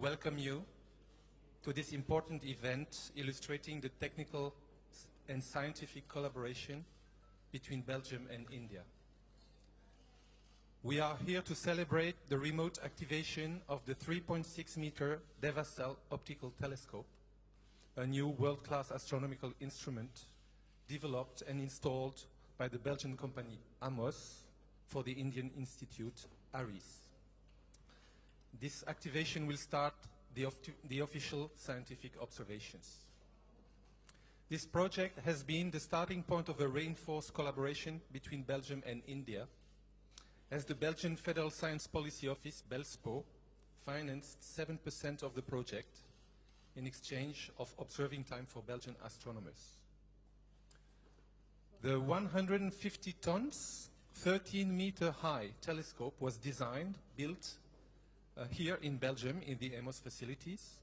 welcome you to this important event illustrating the technical and scientific collaboration between Belgium and India. We are here to celebrate the remote activation of the 3.6 meter Devasthal optical telescope, a new world-class astronomical instrument developed and installed by the Belgian company AMOS for the Indian Institute ARIES. This activation will start the, the official scientific observations. This project has been the starting point of a reinforced collaboration between Belgium and India, as the Belgian Federal Science Policy Office, BELSPO, financed 7% of the project in exchange of observing time for Belgian astronomers. The 150 tons, 13 meter high telescope was designed, built uh, here in Belgium in the AMOS facilities.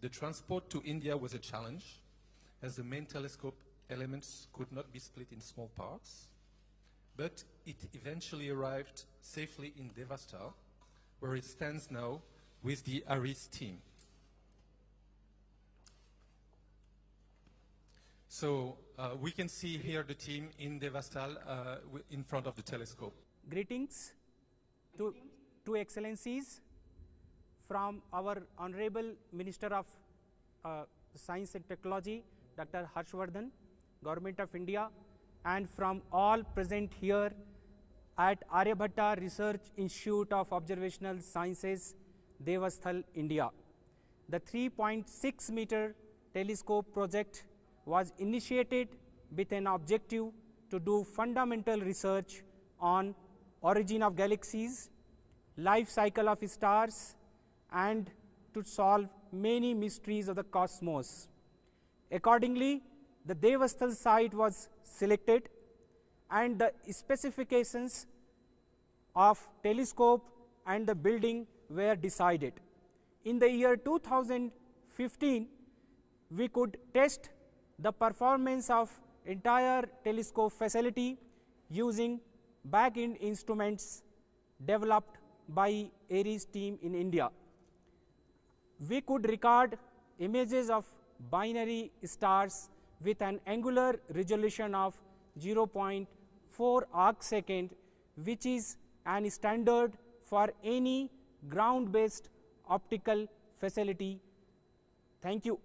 The transport to India was a challenge as the main telescope elements could not be split in small parts. But it eventually arrived safely in Devasthal, where it stands now with the ARIES team. So uh, we can see here the team in Devasthal uh, in front of the telescope. Greetings to, to Excellencies from our Honorable Minister of uh, Science and Technology, Dr. Harshvardhan, Government of India, and from all present here at Aryabhatta Research Institute of Observational Sciences, Devasthal, India. The 3.6 meter telescope project was initiated with an objective to do fundamental research on origin of galaxies, life cycle of stars, and to solve many mysteries of the cosmos. Accordingly, the Devasthal site was selected and the specifications of telescope and the building were decided. In the year 2015, we could test the performance of entire telescope facility using back-end instruments developed by ARIES team in India. We could record images of binary stars with an angular resolution of 0.4 arc second which is an standard for any ground based optical facility. Thank you.